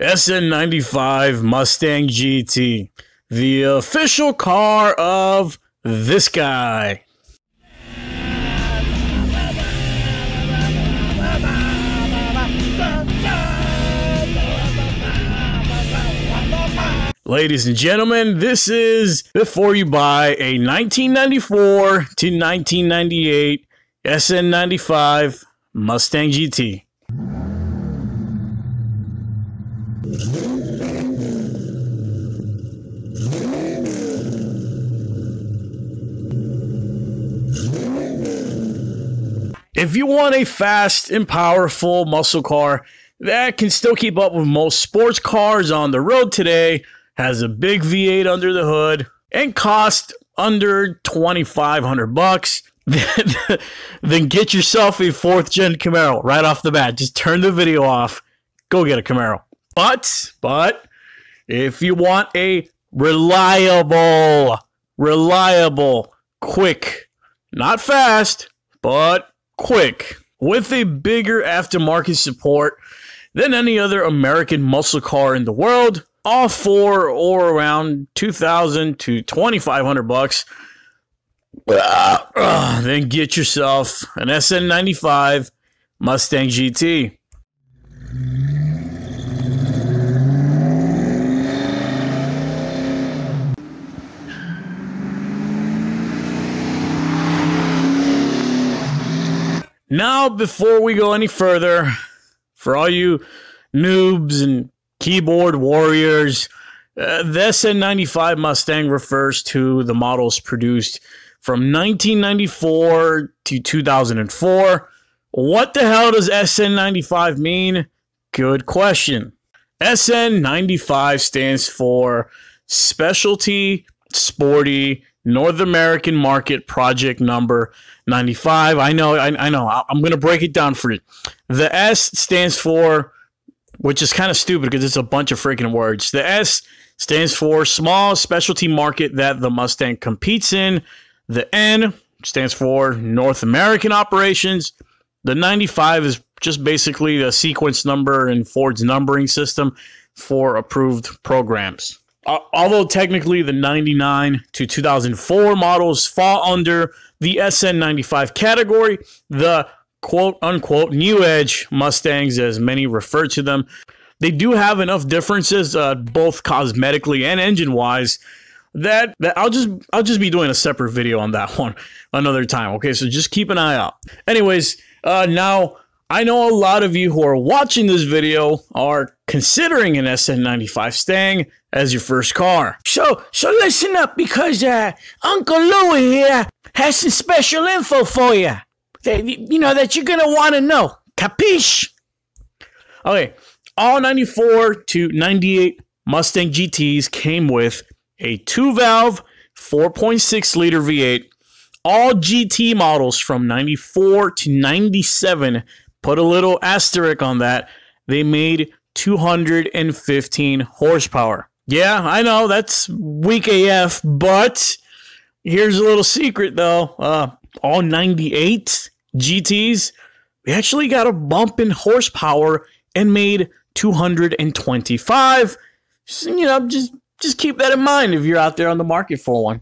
SN95 Mustang GT, the official car of this guy. Ladies and gentlemen, this is before you buy a 1994 to 1998 SN95 Mustang GT. If you want a fast and powerful muscle car that can still keep up with most sports cars on the road today, has a big V8 under the hood, and cost under 2500 bucks, then get yourself a fourth gen Camaro right off the bat. Just turn the video off, go get a Camaro. But, but, if you want a reliable, reliable, quick, not fast, but quick, with a bigger aftermarket support than any other American muscle car in the world, all for or around 2000 to 2500 bucks. Uh, then get yourself an SN95 Mustang GT. Now, before we go any further, for all you noobs and keyboard warriors, uh, the SN95 Mustang refers to the models produced from 1994 to 2004. What the hell does SN95 mean? Good question. SN95 stands for Specialty Sporty North American Market Project Number 95. I know, I, I know. I'm going to break it down for you. The S stands for, which is kind of stupid because it's a bunch of freaking words. The S stands for Small Specialty Market that the Mustang competes in. The N stands for North American Operations. The 95 is just basically the sequence number in Ford's numbering system for approved programs. Uh, although technically the 99 to 2004 models fall under the SN95 category, the quote unquote new edge Mustangs, as many refer to them, they do have enough differences, uh, both cosmetically and engine wise, that, that I'll just I'll just be doing a separate video on that one another time. Okay, so just keep an eye out. Anyways, uh, now I know a lot of you who are watching this video are considering an SN95 Stang as your first car. So, so listen up because uh, Uncle Louie here has some special info for you. That, you know that you're gonna want to know. Capiche? Okay, all 94 to 98 Mustang GTs came with a two-valve 4.6 liter V8. All GT models from 94 to 97 put a little asterisk on that. They made 215 horsepower. Yeah, I know that's weak AF, but here's a little secret though. Uh, all 98 GTs, we actually got a bump in horsepower and made 225. So, you know, just just keep that in mind if you're out there on the market for one.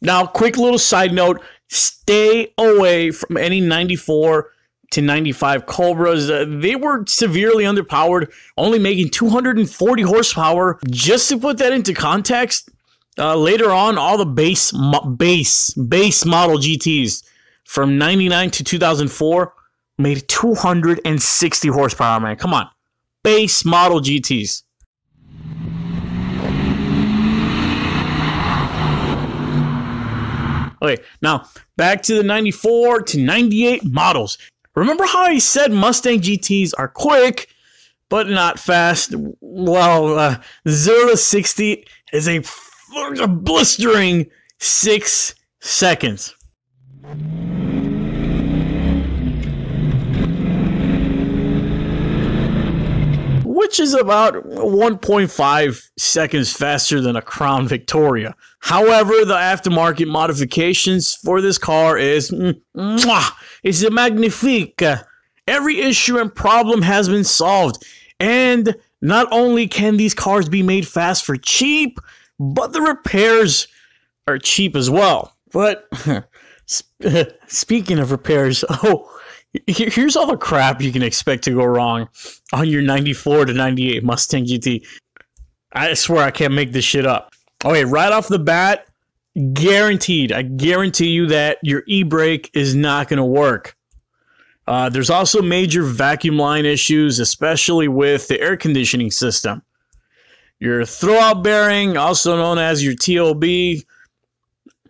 Now, quick little side note: stay away from any 94 to 95 Cobras. Uh, they were severely underpowered, only making 240 horsepower. Just to put that into context, uh, later on, all the base mo- base base model GTs from 99 to 2004 made 260 horsepower. Man, come on, base model GTs. Okay, now back to the 94 to 98 models. Remember how I said Mustang GTs are quick, but not fast? Well, uh, 0 to 60 is a, a blistering six seconds. which is about 1.5 seconds faster than a Crown Victoria. However, the aftermarket modifications for this car is mwah, it's a magnifique. Every issue and problem has been solved, and Not only can these cars be made fast for cheap, but the repairs are cheap as well. But speaking of repairs, oh, here's all the crap you can expect to go wrong on your 94 to 98 Mustang GT. I swear I can't make this shit up. Okay, right off the bat, guaranteed, I guarantee you that your e brake is not going to work. Uh, there's also major vacuum line issues, especially with the air conditioning system. Your throwout bearing, also known as your TOB,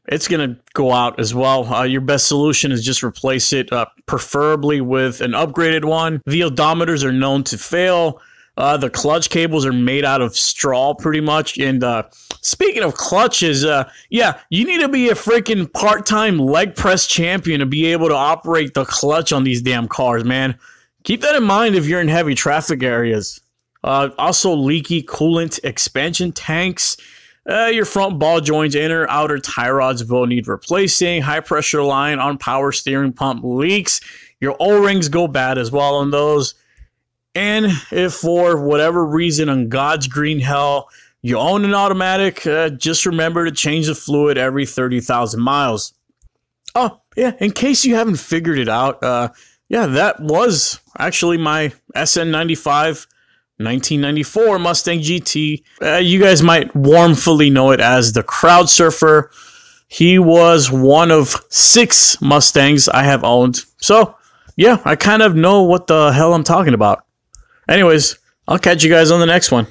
it's going to go out as well. Uh, your best solution is just replace it, uh, preferably with an upgraded one. The odometers are known to fail. Uh, the clutch cables are made out of straw, pretty much. And uh, speaking of clutches, uh, yeah, you need to be a freaking part-time leg press champion to be able to operate the clutch on these damn cars, man. Keep that in mind if you're in heavy traffic areas. Uh, also, leaky coolant expansion tanks. Uh, your front ball joints, inner, outer tie rods will need replacing. High pressure line on power steering pump leaks. Your O rings go bad as well on those. And if for whatever reason on God's green hell you own an automatic, uh, just remember to change the fluid every 30,000 miles. Oh, yeah, in case you haven't figured it out, uh, yeah, that was actually my SN95 1994 Mustang GT. Uh, you guys might warmly know it as the Crowd Surfer. He was one of six Mustangs I have owned. So, yeah, I kind of know what the hell I'm talking about. Anyways, I'll catch you guys on the next one.